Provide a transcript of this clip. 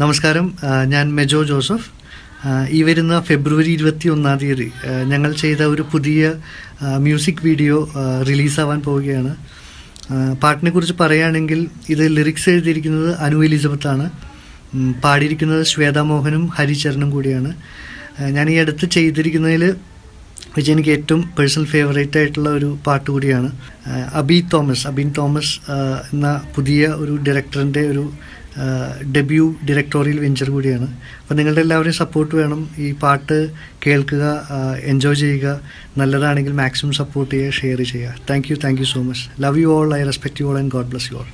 നമസ്കാരം. ഞാൻ മെജോ ജോസഫ്. ഈ വരുന്ന ഫെബ്രുവരി ഇരുപത്തി ഒന്നാം തീയതി ഞങ്ങൾ ചെയ്ത ഒരു പുതിയ മ്യൂസിക് വീഡിയോ റിലീസാവാൻ പോവുകയാണ്. പാട്ടിനെ കുറിച്ച് പറയുകയാണെങ്കിൽ ഇത് ലിറിക്സ് എഴുതിയിരിക്കുന്നത് അനു എലിസബത്ത് ആണ്. പാടിയിരിക്കുന്നത് ശ്വേതാ മോഹനും ഹരിചരനും കൂടിയാണ്. ഞാൻ ഈ അടുത്ത് ചെയ്തിരിക്കുന്നതിൽ വെച്ച് എനിക്ക് ഏറ്റവും പേഴ്സണൽ ഫേവറേറ്റ് ആയിട്ടുള്ള ഒരു പാട്ട് കൂടിയാണ്. അബി തോമസ് അബിൻ തോമസ് എന്ന പുതിയ ഒരു ഡയറക്ടറിന്റെ ഒരു ഡെബ്യൂ ഡയറക്ടോറിയൽ വെഞ്ചർ കൂടിയാണ്. അപ്പോൾ നിങ്ങളുടെ എല്ലാവരെയും സപ്പോർട്ട് വേണം. ഈ പാട്ട് കേൾക്കുക എൻജോയ് ചെയ്യുക. നല്ലതാണെങ്കിൽ മാക്സിമം സപ്പോർട്ട് ചെയ്യുക ഷെയർ ചെയ്യുക. Thank you thank you so much love you all I respect you all and god bless you all